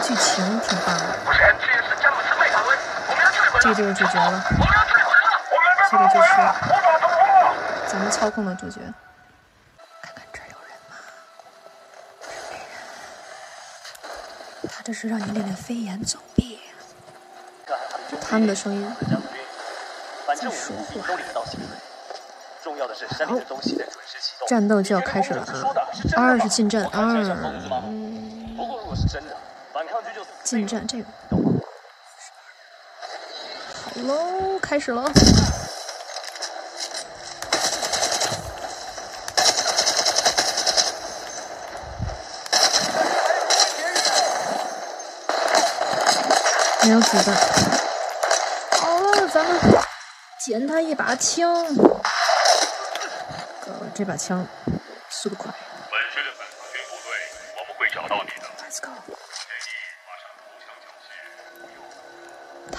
剧情挺棒的。这就是主角了，这个就是咱们操控的主角。看看这儿有人吗？没人。他这是让你练练飞檐走壁。他们的声音在说话。好，战斗就要开始了啊！二是近战，二近战这个。好喽，开始了。没有子弹。好了，咱们捡他一把枪。这把枪速度快。的反抗军部队，我们会找到你的。Let's go。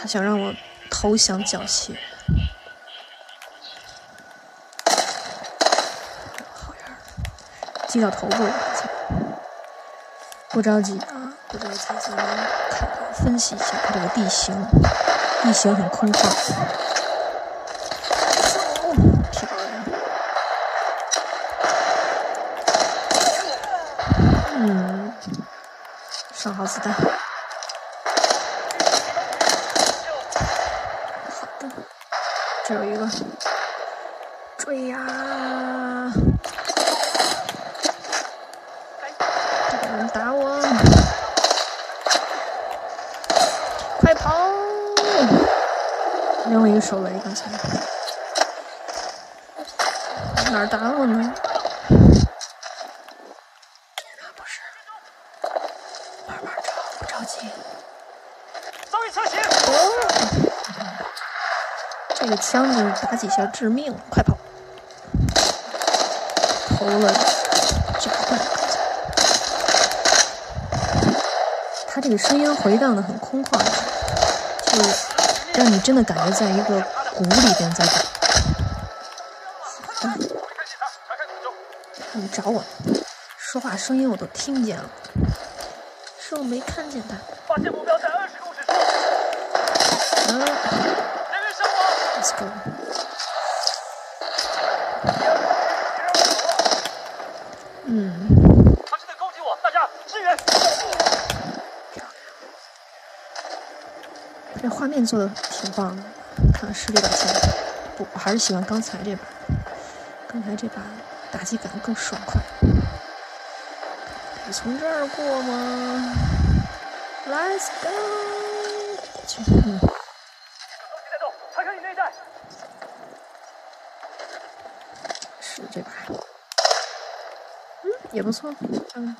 他想让我投降缴械。好样的，击到头部了。不着急啊，不着急，咱们看看分析一下它这个地形，地形很空旷。上好子弹，好的，这有一个，追呀！这个人打我，快跑！另外一个手雷，刚才哪儿打我呢？这个枪子打几下致命，快跑！投了炸弹。他这个声音回荡的很空旷，就让你真的感觉在一个鼓里边在打。你找我，说话声音我都听见了，是我没看见他。发现目标在二十公尺处。嗯，嗯。他正在攻击我，大家支援。这画面做的挺棒的，看看是这把枪，不，我还是喜欢刚才这把，刚才这把打击感更爽快。可以从这儿过吗？Let's go！去，嗯。这把，嗯，也不错，嗯。